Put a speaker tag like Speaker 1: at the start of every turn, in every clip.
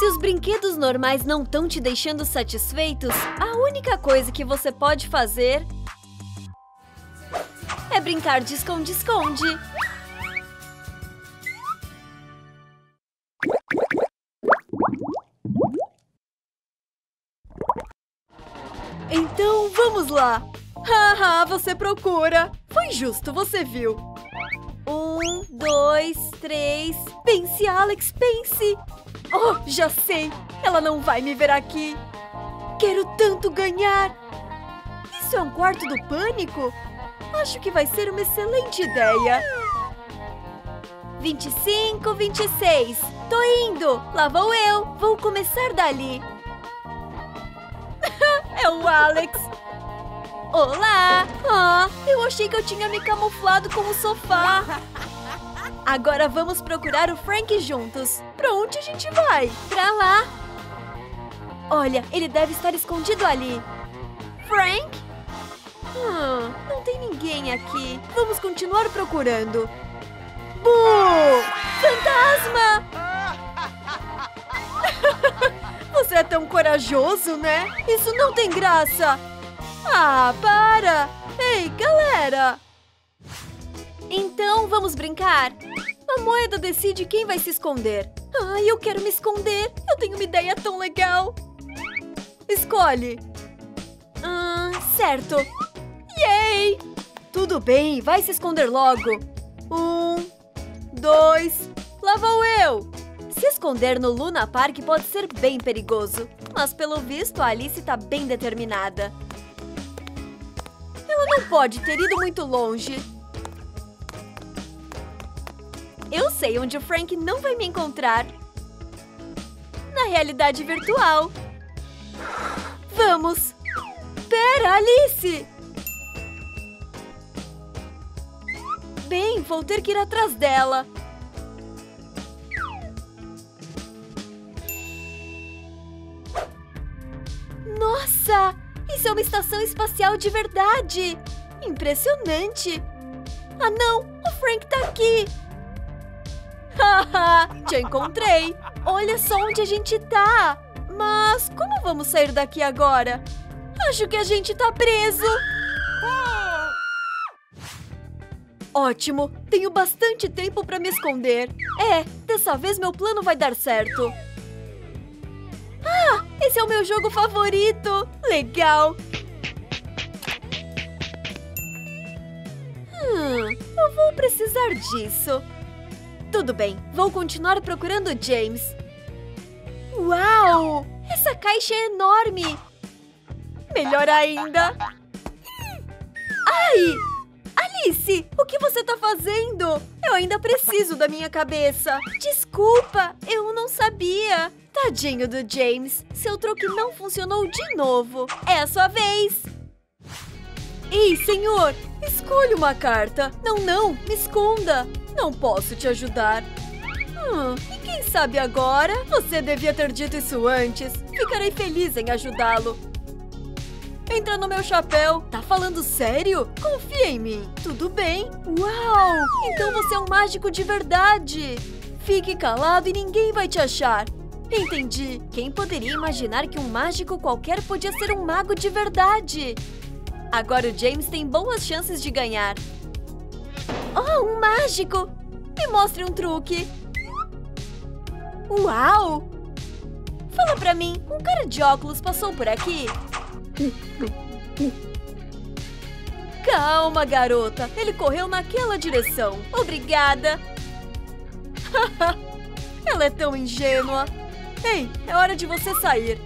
Speaker 1: Se os brinquedos normais não estão te deixando satisfeitos, a única coisa que você pode fazer é brincar de esconde-esconde. Então, vamos lá. Haha, você procura. Foi justo, você viu. Um, dois, três. Pense, Alex, pense. Oh, já sei. Ela não vai me ver aqui. Quero tanto ganhar. Isso é um quarto do pânico? Acho que vai ser uma excelente ideia. 25, 26. Tô indo. Lá vou eu. Vou começar dali. é o Alex. Olá! Ah, eu achei que eu tinha me camuflado com o sofá. Agora vamos procurar o Frank juntos. Pra onde a gente vai? Pra lá. Olha, ele deve estar escondido ali. Frank? Hum, não tem ninguém aqui. Vamos continuar procurando. Boo! Fantasma! Você é tão corajoso, né? Isso não tem graça. Ah, para! Ei, galera! Então, vamos brincar? A moeda decide quem vai se esconder. Ai, eu quero me esconder! Eu tenho uma ideia tão legal! Escolhe! Hum, certo! Yay! Tudo bem, vai se esconder logo! Um, dois, lá vou eu! Se esconder no Luna Park pode ser bem perigoso, mas pelo visto a Alice tá bem determinada. Não pode ter ido muito longe. Eu sei onde o Frank não vai me encontrar. Na realidade virtual. Vamos! Pera, Alice! Bem, vou ter que ir atrás dela. Nossa! Isso é uma estação espacial de verdade! Impressionante! Ah, não! O Frank tá aqui! Haha! Te encontrei! Olha só onde a gente tá! Mas como vamos sair daqui agora? Acho que a gente tá preso! Ótimo! Tenho bastante tempo pra me esconder. É, dessa vez meu plano vai dar certo. Esse é o meu jogo favorito! Legal! Hum, eu vou precisar disso. Tudo bem, vou continuar procurando James. Uau! Essa caixa é enorme! Melhor ainda! Ai! Alice, o que você tá fazendo? Eu ainda preciso da minha cabeça. Desculpa, eu não sabia. Tadinho do James, seu truque não funcionou de novo. É a sua vez. Ei, senhor, escolha uma carta. Não, não, me esconda. Não posso te ajudar. Hum, e quem sabe agora? Você devia ter dito isso antes. Ficarei feliz em ajudá-lo. Entra no meu chapéu. Tá falando sério? Confia em mim. Tudo bem? Uau! Então você é um mágico de verdade. Fique calado e ninguém vai te achar. Entendi. Quem poderia imaginar que um mágico qualquer podia ser um mago de verdade? Agora o James tem boas chances de ganhar. Oh, um mágico! Me mostre um truque. Uau! Fala pra mim, um cara de óculos passou por aqui? Calma, garota. Ele correu naquela direção. Obrigada. Ela é tão ingênua. Ei, é hora de você sair.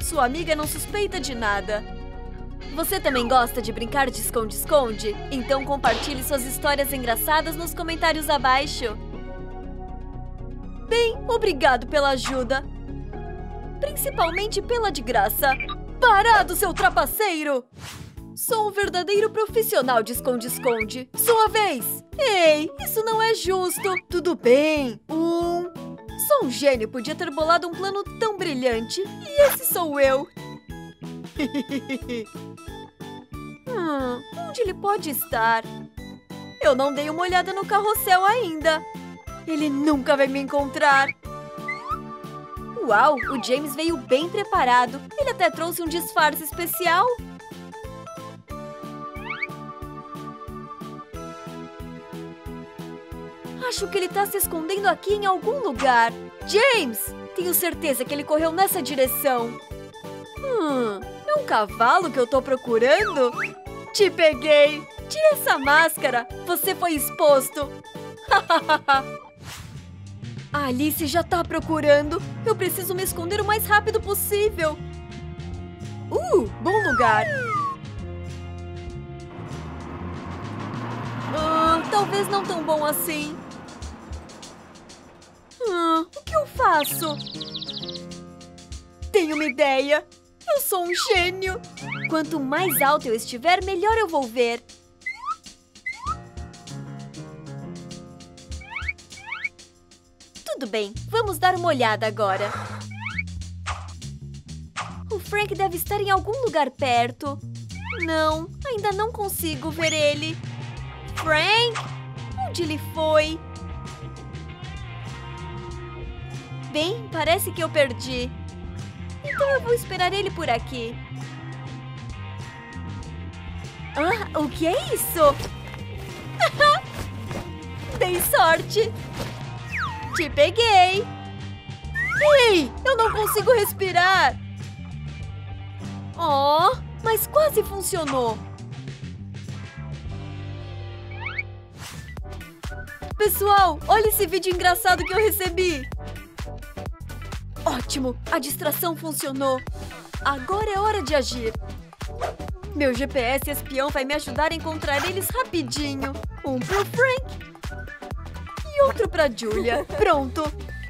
Speaker 1: Sua amiga não suspeita de nada. Você também gosta de brincar de esconde-esconde? Então compartilhe suas histórias engraçadas nos comentários abaixo. Bem, obrigado pela ajuda. Principalmente pela de graça. Parado, seu trapaceiro! Sou um verdadeiro profissional de esconde-esconde. Sua vez! Ei, isso não é justo. Tudo bem. Um... Só um gênio podia ter bolado um plano tão brilhante. E esse sou eu. hum, onde ele pode estar? Eu não dei uma olhada no carrossel ainda. Ele nunca vai me encontrar. Uau, o James veio bem preparado. Ele até trouxe um disfarce especial. Acho que ele tá se escondendo aqui em algum lugar. James! Tenho certeza que ele correu nessa direção. Hum, é um cavalo que eu tô procurando? Te peguei! Tira essa máscara! Você foi exposto! A Alice já tá procurando. Eu preciso me esconder o mais rápido possível. Uh, bom lugar. Ah, talvez não tão bom assim. Faço? Tenho uma ideia. Eu sou um gênio. Quanto mais alto eu estiver, melhor eu vou ver. Tudo bem, vamos dar uma olhada agora. O Frank deve estar em algum lugar perto. Não, ainda não consigo ver ele. Frank? Onde ele foi? Bem, parece que eu perdi. Então eu vou esperar ele por aqui. Ah, o que é isso? Dei sorte! Te peguei! Ei, eu não consigo respirar! Oh, mas quase funcionou! Pessoal, olha esse vídeo engraçado que eu recebi! Ótimo! A distração funcionou! Agora é hora de agir! Meu GPS espião vai me ajudar a encontrar eles rapidinho! Um pro Frank e outro pra Julia. Pronto!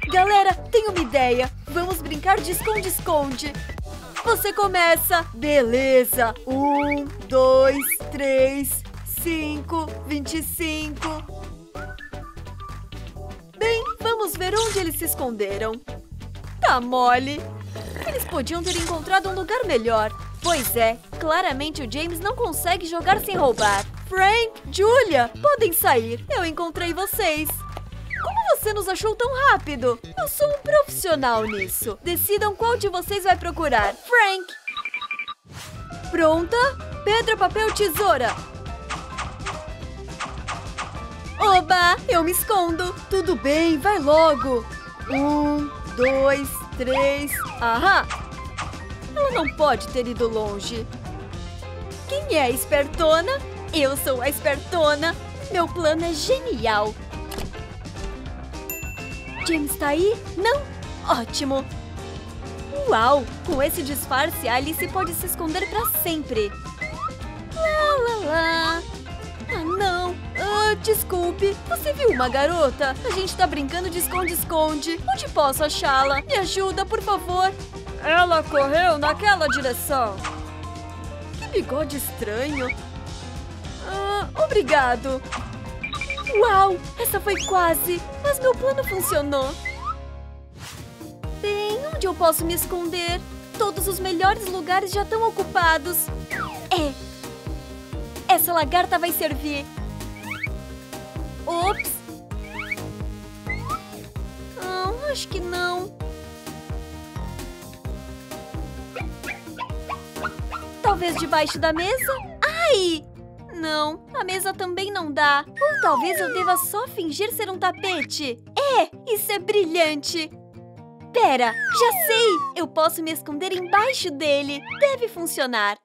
Speaker 1: Galera, tenho uma ideia! Vamos brincar de esconde-esconde! Você começa! Beleza! Um, dois, três, cinco, vinte e cinco... Bem, vamos ver onde eles se esconderam. Tá mole! Eles podiam ter encontrado um lugar melhor. Pois é, claramente o James não consegue jogar sem roubar. Frank, Julia, podem sair. Eu encontrei vocês. Como você nos achou tão rápido? Eu sou um profissional nisso. Decidam qual de vocês vai procurar. Frank! Pronta? Pedra, papel, tesoura. Oba! Eu me escondo. Tudo bem, vai logo. Um, dois, três... Aham! Ela não pode ter ido longe. Quem é a espertona? Eu sou a espertona. Meu plano é genial. James tá aí? Não? Ótimo! Uau! Com esse disfarce, a Alice pode se esconder pra sempre. Lá, lá, lá. Desculpe, você viu uma garota? A gente tá brincando de esconde-esconde. Onde posso achá-la? Me ajuda, por favor. Ela correu naquela direção. Que bigode estranho. Ah, obrigado. Uau, essa foi quase. Mas meu plano funcionou. Bem, onde eu posso me esconder? Todos os melhores lugares já estão ocupados. É. Essa lagarta vai servir. Ops! Não, acho que não. Talvez debaixo da mesa? Ai! Não, a mesa também não dá. Ou talvez eu deva só fingir ser um tapete. É, isso é brilhante. Pera, já sei! Eu posso me esconder embaixo dele. Deve funcionar.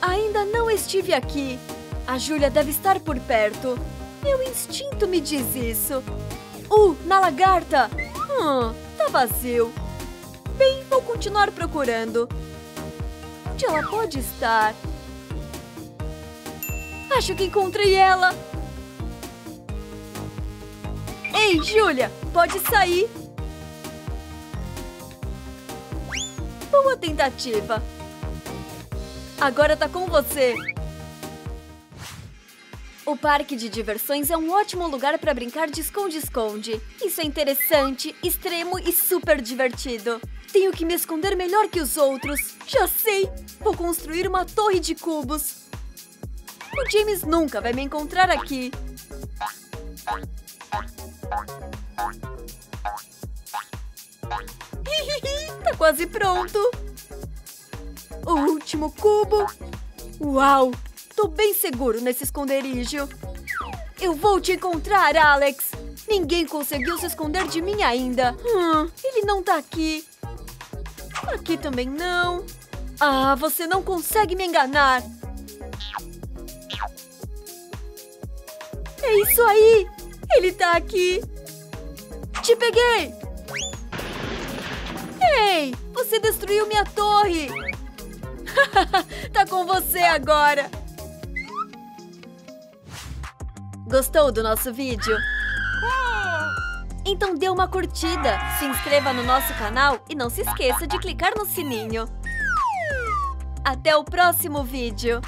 Speaker 1: Ainda não estive aqui. A Júlia deve estar por perto. Meu instinto me diz isso. Uh, na lagarta! Hum, tá vazio. Bem, vou continuar procurando. Onde ela pode estar? Acho que encontrei ela. Ei, Júlia, pode sair. Boa tentativa. Agora tá com você. O parque de diversões é um ótimo lugar para brincar de esconde-esconde. Isso é interessante, extremo e super divertido. Tenho que me esconder melhor que os outros. Já sei! Vou construir uma torre de cubos. O James nunca vai me encontrar aqui. quase pronto. O último cubo. Uau! Tô bem seguro nesse esconderijo. Eu vou te encontrar, Alex! Ninguém conseguiu se esconder de mim ainda. Hum, ele não tá aqui. Aqui também não. Ah, você não consegue me enganar. É isso aí! Ele tá aqui! Te peguei! Ei! Você destruiu minha torre! tá com você agora! Gostou do nosso vídeo? Então dê uma curtida, se inscreva no nosso canal e não se esqueça de clicar no sininho. Até o próximo vídeo!